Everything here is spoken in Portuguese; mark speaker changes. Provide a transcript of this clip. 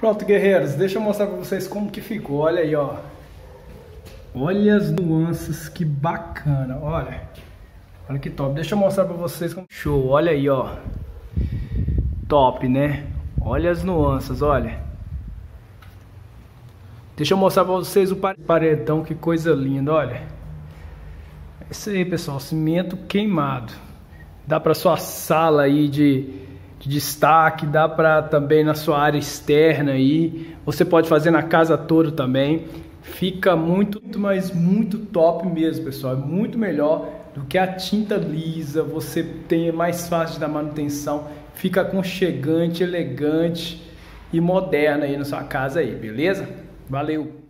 Speaker 1: Pronto, guerreiros, deixa eu mostrar pra vocês como que ficou. Olha aí, ó. Olha as nuances, que bacana, olha. Olha que top. Deixa eu mostrar pra vocês como... Show, olha aí, ó. Top, né? Olha as nuances, olha. Deixa eu mostrar pra vocês o paredão, que coisa linda, olha. É isso aí, pessoal, cimento queimado. Dá pra sua sala aí de de destaque, dá para também na sua área externa aí. Você pode fazer na casa toda também. Fica muito, mas muito top mesmo, pessoal. É muito melhor do que a tinta lisa. Você tem mais fácil da manutenção. Fica aconchegante, elegante e moderna aí na sua casa aí, beleza? Valeu!